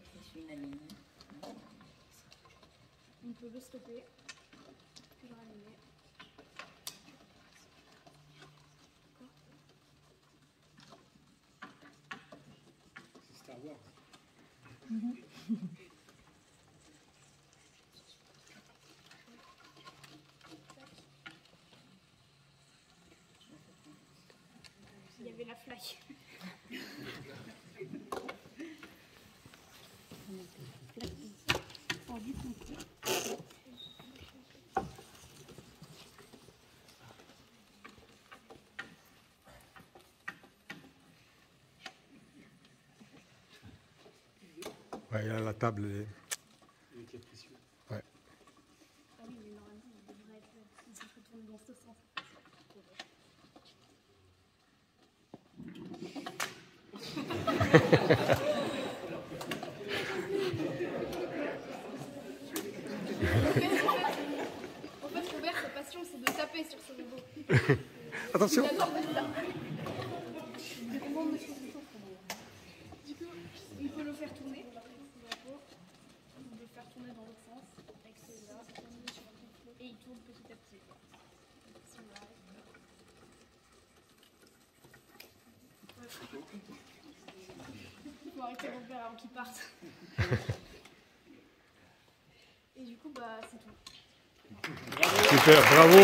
qui suit la ligne. On peut le stopper. Puis le rallumer. C'est Star Wars. Il y avait la fly. Ouais, là, la table. est-. Ouais. Ah oui, mais normalement, il devrait être là. Il se retourne dans ce sens. En fait, Robert, sa passion, c'est de taper sur ce robot. Attention Il adore faire ça. Je commande des choses de choses, Robert. Du coup, on peut le faire tourner. On peut le faire tourner dans l'autre sens. Avec celui-là. Et il tourne petit à petit. Celui-là. Il faut arrêter Robert avant qu'il parte. Et du coup, bah, c'est tout. Super, bravo